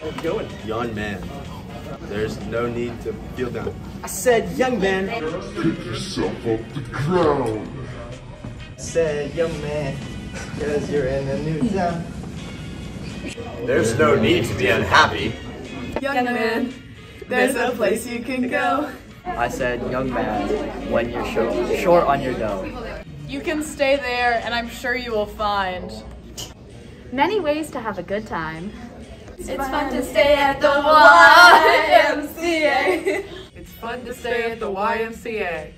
How you doing? Young man, there's no need to feel down. I said, young man. Pick yourself off the ground. Said young man, cause you're in a new town. There's no need to be unhappy. Young man, there's a place you can go. I said, young man, when you're short, short on your dough. You can stay there, and I'm sure you will find. Many ways to have a good time. It's fun to stay at the YMCA. It's fun to stay at the YMCA.